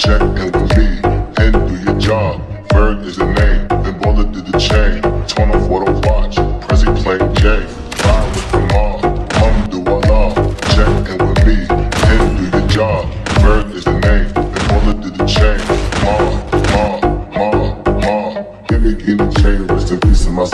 check and complete. and do your job. Berg is the name. Then bullet through the chain. Turn off what I watch. Prezi playing J. Fly with the mob. Hum do Allah. Check and with me. Head do your job. Berg is the name. Then bullet through the chain. Ma, ma, ma, ma. Give me the chain. Rest in peace to myself.